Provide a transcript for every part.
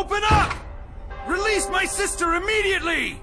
Open up! Release my sister immediately!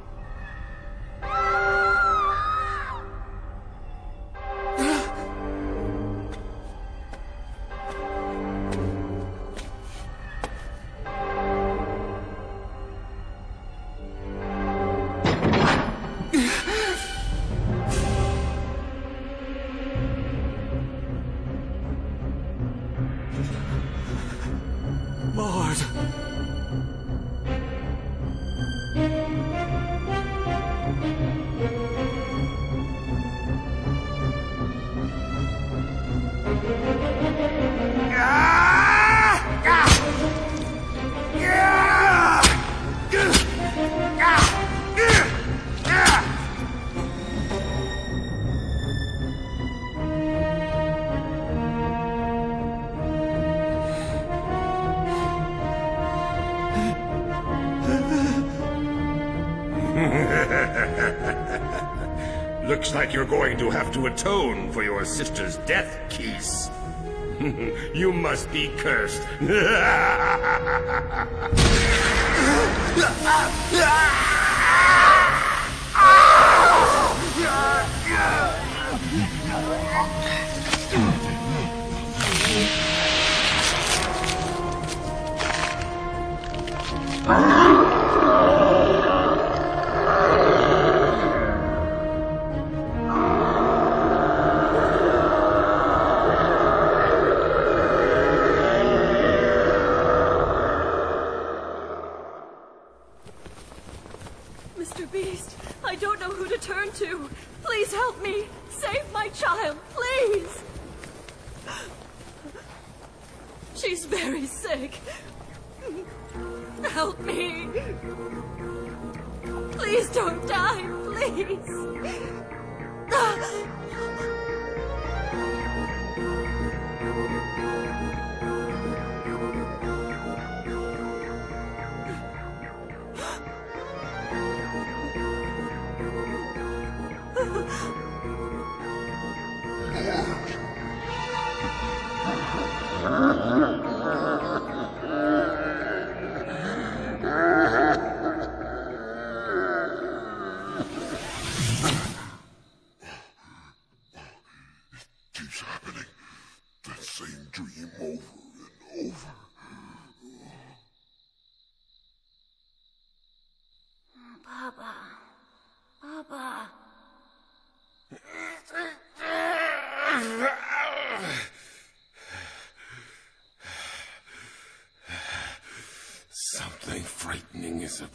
you're going to have to atone for your sister's death, Keese. you must be cursed. Ah!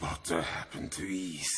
What happened to Keese?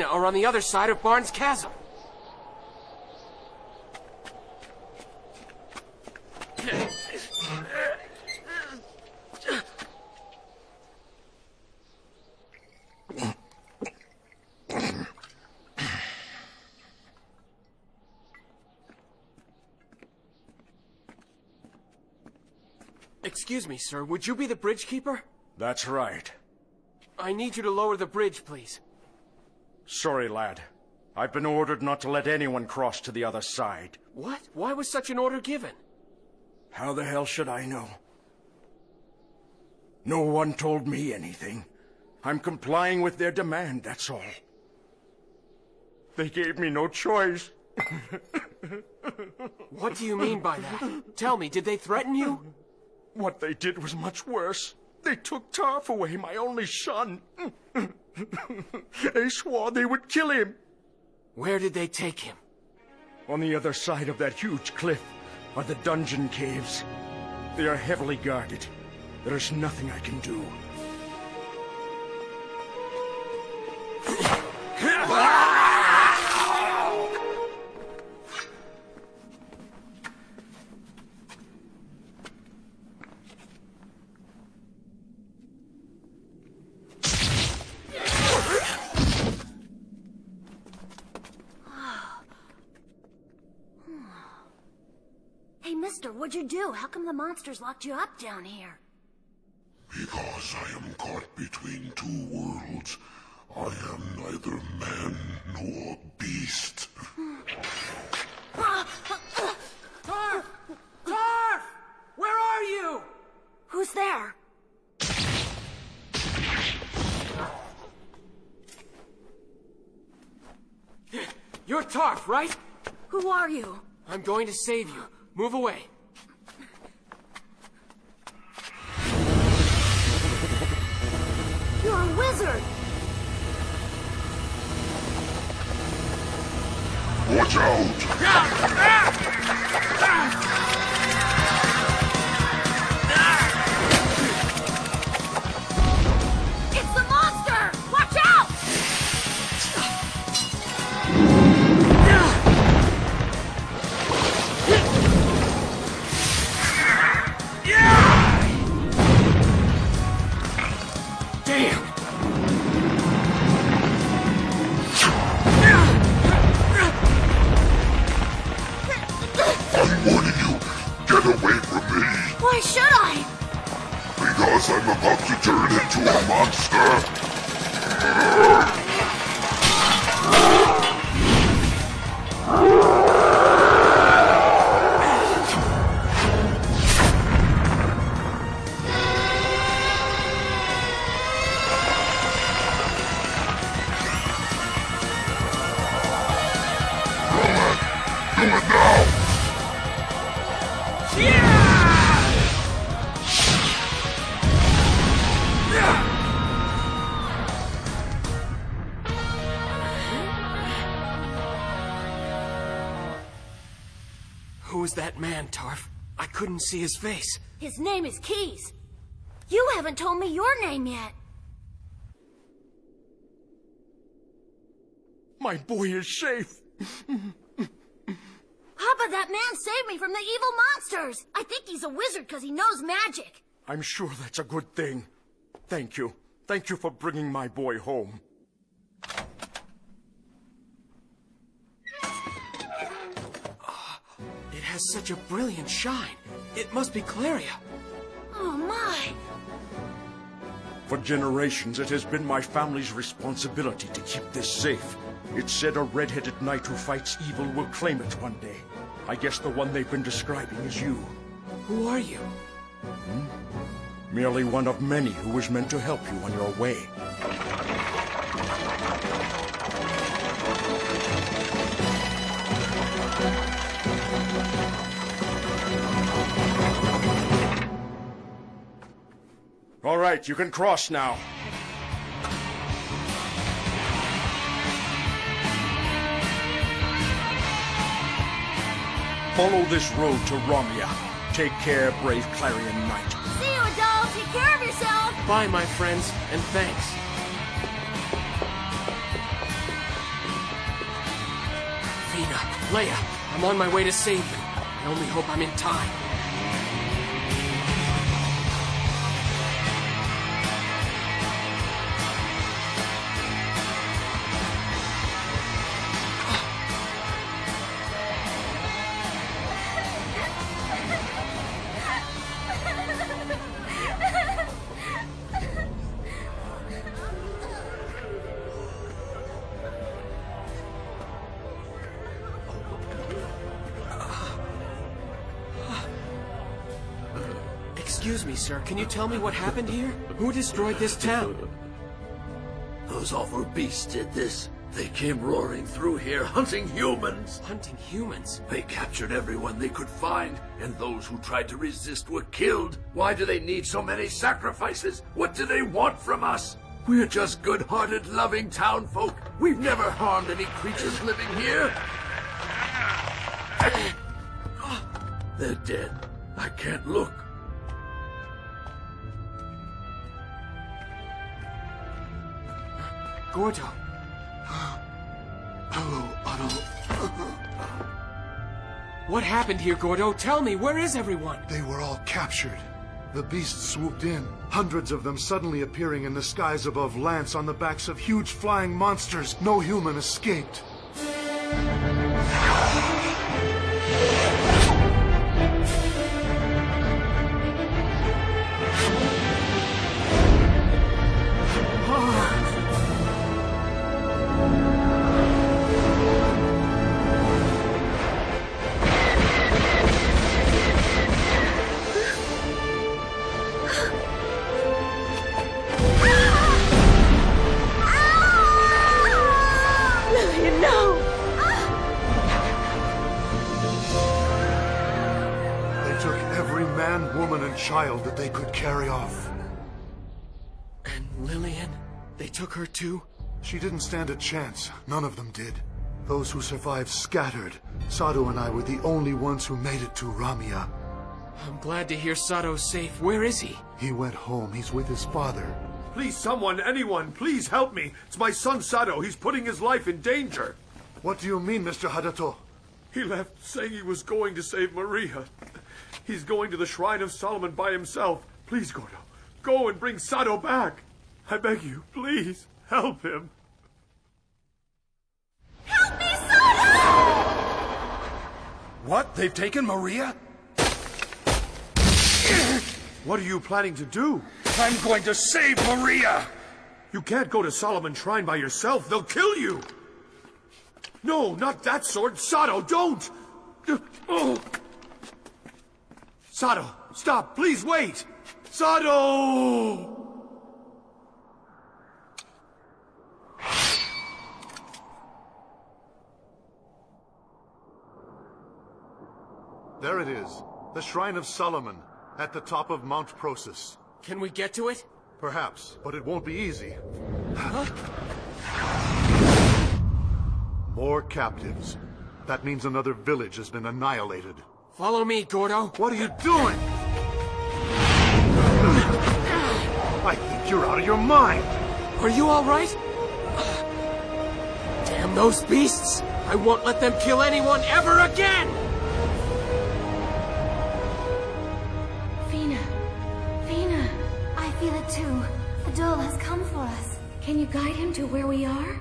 Are on the other side of Barnes Chasm. Excuse me, sir. Would you be the bridge keeper? That's right. I need you to lower the bridge, please. Sorry, lad. I've been ordered not to let anyone cross to the other side. What? Why was such an order given? How the hell should I know? No one told me anything. I'm complying with their demand, that's all. They gave me no choice. What do you mean by that? Tell me, did they threaten you? What they did was much worse. They took Tarf away, my only son. they swore they would kill him. Where did they take him? On the other side of that huge cliff are the dungeon caves. They are heavily guarded. There is nothing I can do. Hey, mister, what'd you do? How come the monsters locked you up down here? Because I am caught between two worlds. I am neither man nor beast. Tarf! Tarf! Where are you? Who's there? You're Tarf, right? Who are you? I'm going to save you. Move away. You're a wizard! Watch out! Ah! Ah! Ah! Do it now! Who's that man, Tarf? I couldn't see his face. His name is Keese. You haven't told me your name yet. My boy is safe. Papa, that man saved me from the evil monsters. I think he's a wizard because he knows magic. I'm sure that's a good thing. Thank you. Thank you for bringing my boy home. Ah, it has such a brilliant shine. It must be Claria. Oh my! For generations, it has been my family's responsibility to keep this safe. It's said a red-headed knight who fights evil will claim it one day. I guess the one they've been describing is you. Who are you? Hmm? Merely one of many who was meant to help you on your way. All right, you can cross now. Follow this road to Ramia. Take care, brave Clarion Knight. See you, Adol. Take care of yourself. Bye, my friends, and thanks. Fina, Leia, I'm on my way to save you. I only hope I'm in time. Me, sir. Can you tell me what happened here? Who destroyed this town? Those awful beasts did this. They came roaring through here, hunting humans. Hunting humans? They captured everyone they could find, and those who tried to resist were killed. Why do they need so many sacrifices? What do they want from us? We're just good-hearted, loving townfolk. We've never harmed any creatures living here. Ah. They're dead. I can't look. Gordo. Hello, Otto. What happened here, Gordo? Tell me, where is everyone? They were all captured. The beasts swooped in, hundreds of them suddenly appearing in the skies above Lance on the backs of huge flying monsters. No human escaped. Child that they could carry off. And Lillian? They took her too? She didn't stand a chance. None of them did. Those who survived scattered. Sato and I were the only ones who made it to Ramia. I'm glad to hear Sato's safe. Where is he? He went home. He's with his father. Please, someone, anyone, please help me. It's my son Sato. He's putting his life in danger. What do you mean, Mr. Hadato? He left saying he was going to save Maria. He's going to the Shrine of Solomon by himself. Please, Gordo, go and bring Sato back. I beg you, please, help him. Help me, Sato! What? They've taken Maria? What are you planning to do? I'm going to save Maria! You can't go to Solomon Shrine by yourself. They'll kill you. No, not that sword. Sato, don't! Oh. Sato, stop. Please wait. Sato! There it is. The Shrine of Solomon, at the top of Mount Prosus. Can we get to it? Perhaps, but it won't be easy. Huh? More captives. That means another village has been annihilated. Follow me, Gordo. What are you doing? I think you're out of your mind. Are you all right? Damn those beasts! I won't let them kill anyone ever again! Fina. Fina. I feel it too. Adol has come for us. Can you guide him to where we are?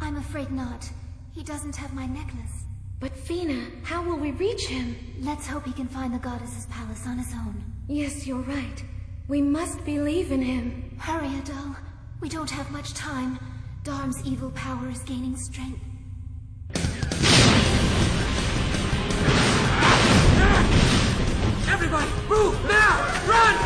I'm afraid not. He doesn't have my necklace. But Fina, how will we reach him? Let's hope he can find the goddess's palace on his own. Yes, you're right. We must believe in him. Hurry, Adol. We don't have much time. Darm's evil power is gaining strength. Everybody, move now! Run!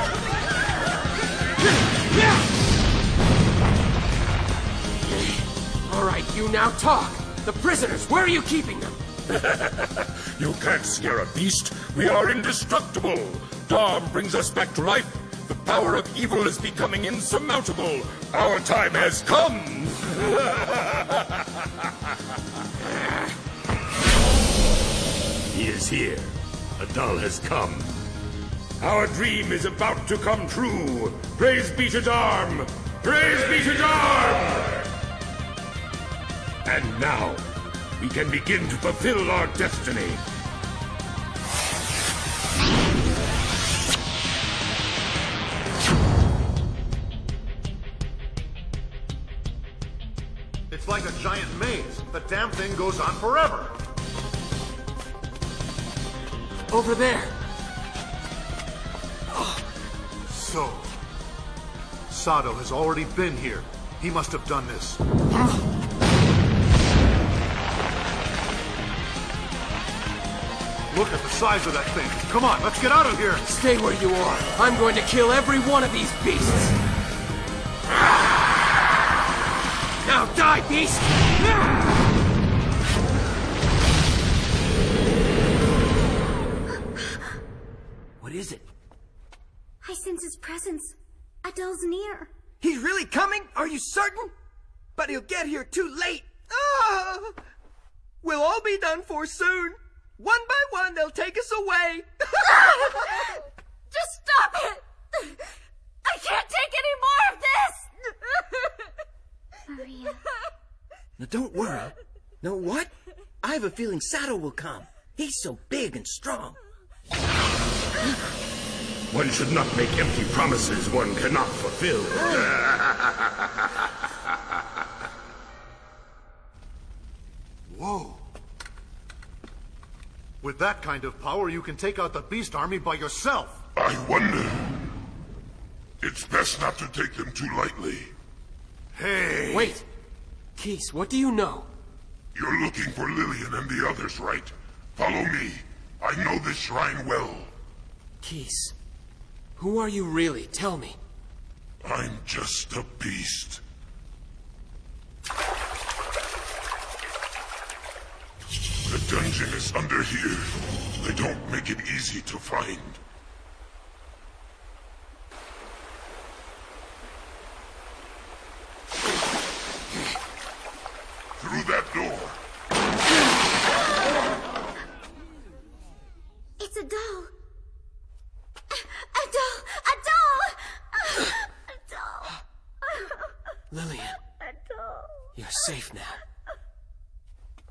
All right, you now talk. The prisoners, where are you keeping them? You can't scare a beast. We are indestructible. Darm brings us back to life. The power of evil is becoming insurmountable. Our time has come. he is here. Adol has come. Our dream is about to come true. Praise be to Darm. Praise be to Darm. And now, we can begin to fulfill our destiny. It's like a giant maze. The damn thing goes on forever. Over there. Ah, so, Sato has already been here. He must have done this. Look at the size of that thing. Come on, let's get out of here. Stay where you are. I'm going to kill every one of these beasts. Now die, beast! What is it? I sense his presence. Adol's near. He's really coming? Are you certain? But he'll get here too late. Ah! We'll all be done for soon. One by one, they'll take us away. Just stop it! I can't take any more of this! Maria. Now don't worry. Know what? I have a feeling Sato will come. He's so big and strong. One should not make empty promises one cannot fulfill. With that kind of power, you can take out the Beast Army by yourself. I wonder. It's best not to take them too lightly. Hey! Wait! Keese, what do you know? You're looking for Lillian and the others, right? Follow me. I know this shrine well. Keese, who are you really? Tell me. I'm just a beast. The dungeon is under here. They don't make it easy to find. Through that door. It's Adol. A, doll. A doll. A doll. Lillian, A doll. you're safe now.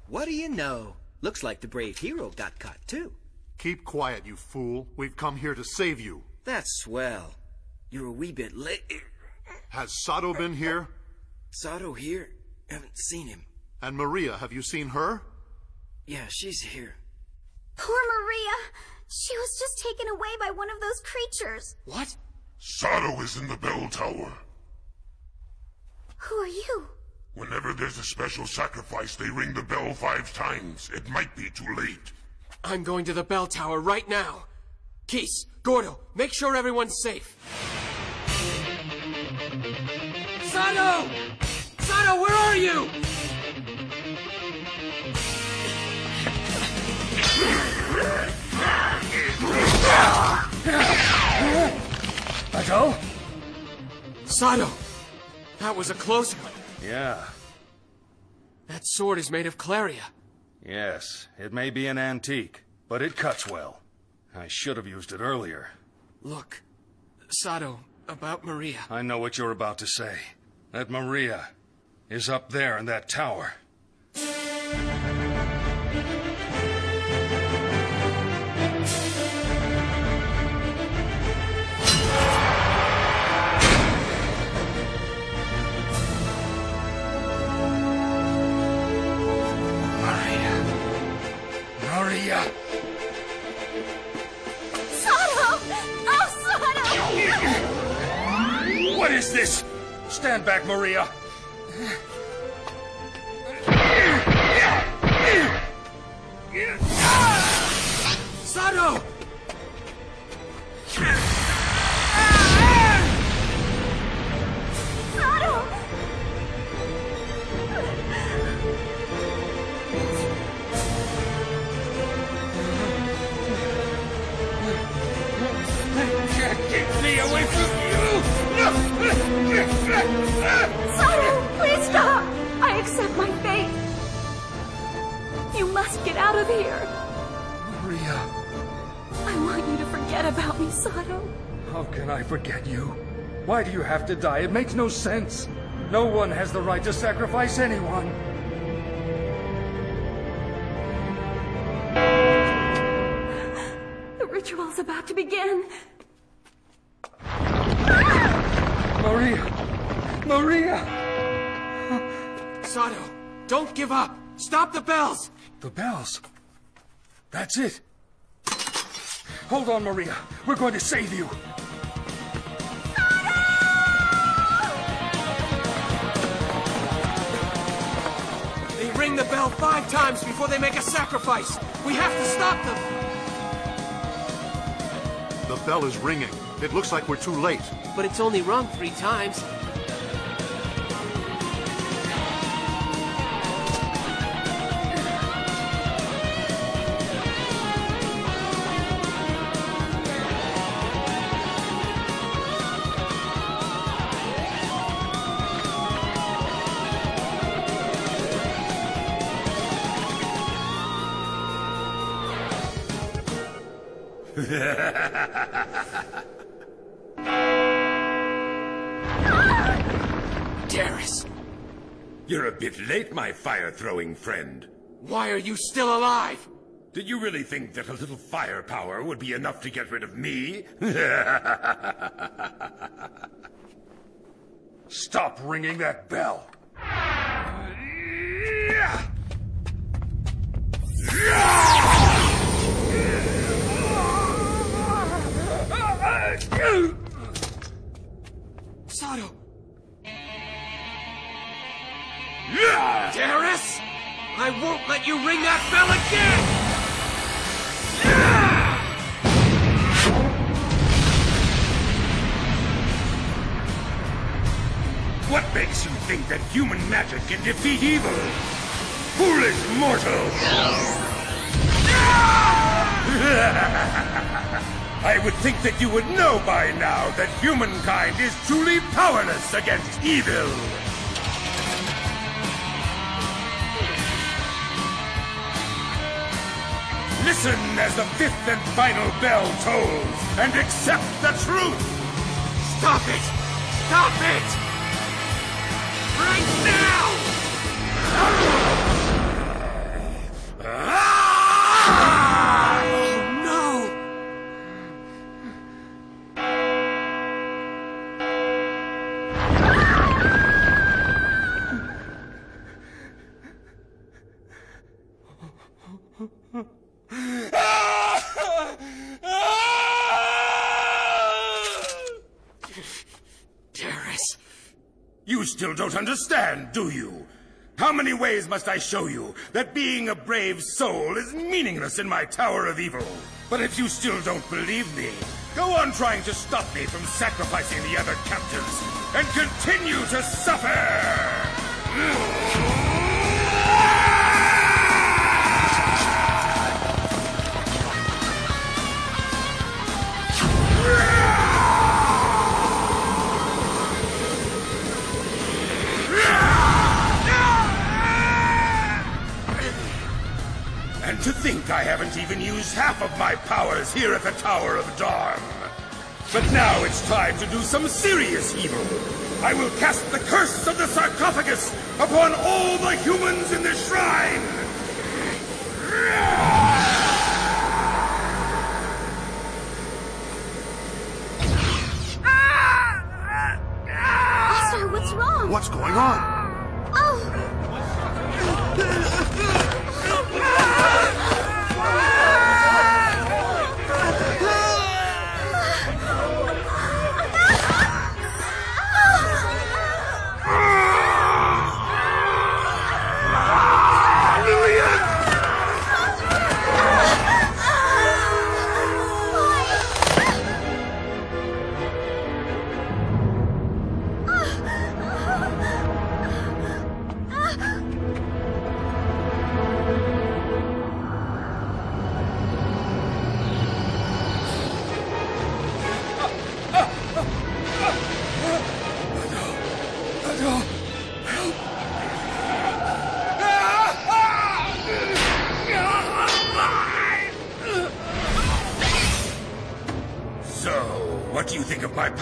What do you know? Looks like the brave hero got caught too. Keep quiet, you fool. We've come here to save you. That's swell. You're a wee bit late. Has Sato been here? Sato here? Haven't seen him. And Maria, have you seen her? Yeah, she's here. Poor Maria. She was just taken away by one of those creatures. What? Sato is in the bell tower. Who are you? Whenever there's a special sacrifice, they ring the bell five times. It might be too late. I'm going to the bell tower right now. Keese, Gordo, make sure everyone's safe. Sato! Sato, where are you? Sato? Sato! That was a close one. Yeah, That sword is made of Claria. yes, it may be an antique, but it cuts well. I should have used it earlier. Look, Sato, about Maria. I know what you're about to say. That Maria is up there in that tower. Maria! Oh, Sato! What is this? Stand back, Maria. Sato! Sato, please stop! I accept my fate. You must get out of here. Maria, I want you to forget about me, Sato. How can I forget you? Why do you have to die? It makes no sense. No one has the right to sacrifice anyone. The ritual's about to begin. Maria! Maria! Sato, don't give up. Stop the bells. The bells. That's it. Hold on, Maria. We're going to save you. They ring the bell five times before they make a sacrifice. We have to stop them. The bell is ringing. It looks like we're too late. But it's only rung three times. Bit late, my fire-throwing friend. why are you still alive? Did you really think that a little firepower would be enough to get rid of me? Stop ringing that bell. Sato! Darius! I won't let you ring that bell again! What makes you think that human magic can defeat evil? Foolish mortal! I would think that you would know by now that humankind is truly powerless against evil! Listen as the fifth and final bell tolls, and accept the truth! Stop it! Stop it! Right now! You still don't understand, do you? How many ways must I show you that being a brave soul is meaningless in my Tower of Evil? But if you still don't believe me, go on trying to stop me from sacrificing the other captives and continue to suffer! Think I haven't even used half of my powers here at the Tower of Darm. But now it's time to do some serious evil. I will cast the curse of the sarcophagus upon all the humans in the shrine.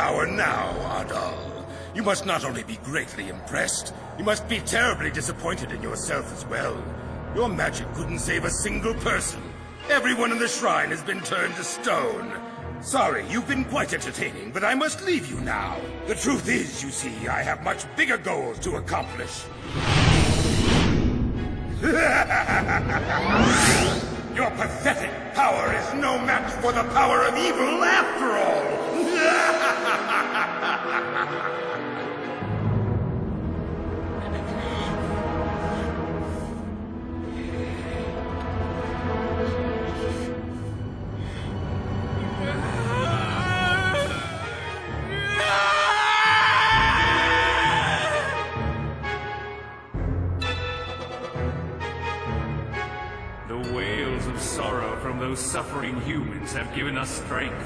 Power now, Adol? You must not only be greatly impressed, you must be terribly disappointed in yourself as well. Your magic couldn't save a single person. Everyone in the shrine has been turned to stone. Sorry, you've been quite entertaining, but I must leave you now. The truth is, you see, I have much bigger goals to accomplish. Your pathetic power is no match for the power of evil after all! Those suffering humans have given us strength,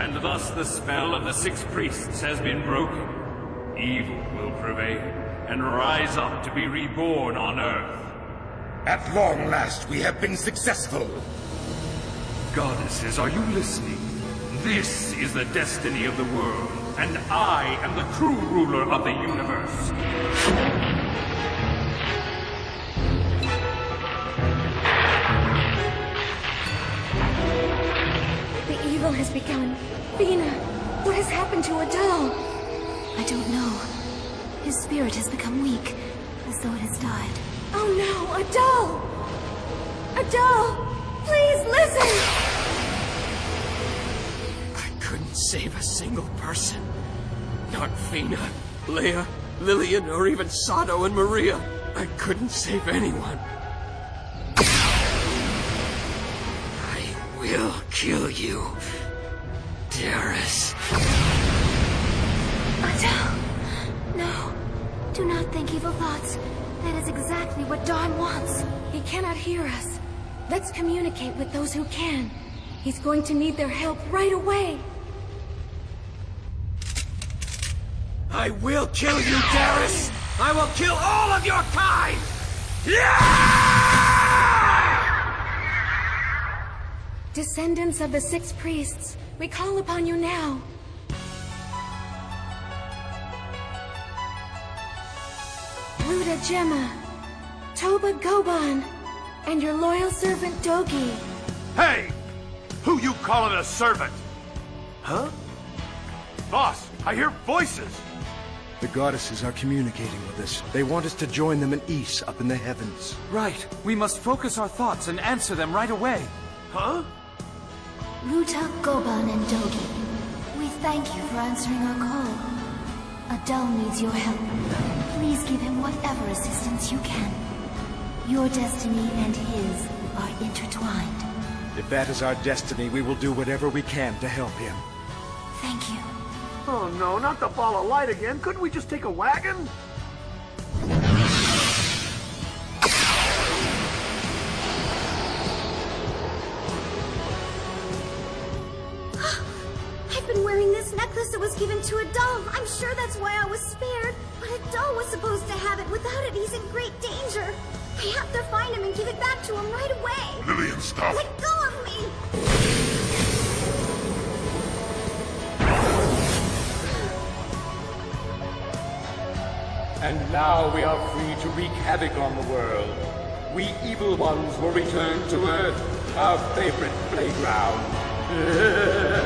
and thus the spell of the six priests has been broken. Evil will prevail, and rise up to be reborn on Earth. At long last, we have been successful. Goddesses, are you listening? This is the destiny of the world, and I am the true ruler of the universe. I. His spirit has become weak, as though it has died. Oh no, Adol! Adol! Please listen! I couldn't save a single person. Not Fina, Leia, Lillian, or even Sato and Maria. I couldn't save anyone. I will kill you, Darius. Adol! No. Do not think evil thoughts. That is exactly what Darm wants. He cannot hear us. Let's communicate with those who can. He's going to need their help right away. I will kill you, Darius! I will kill all of your kind! Descendants of the Six Priests, we call upon you now. Ruda Gemma, Toba Goban, and your loyal servant Dogi. Hey! Who you calling a servant? Huh? Boss, I hear voices! The goddesses are communicating with us. They want us to join them in Ys up in the heavens. Right. We must focus our thoughts and answer them right away. Huh? Ruta, Goban, and Dogi, we thank you for answering our call. Adol needs your help. Please give him whatever assistance you can. Your destiny and his are intertwined. If that is our destiny, we will do whatever we can to help him. Thank you. Oh no, not the ball of light again. Couldn't we just take a wagon? I've been wearing this necklace that was given to Adol. I'm sure that's why I was spared. But Adol was supposed to have it. Without it, he's in great danger. I have to find him and give it back to him right away. Lillian, stop. Let go of me! And now we are free to wreak havoc on the world. We evil ones will return to Earth, our favorite playground.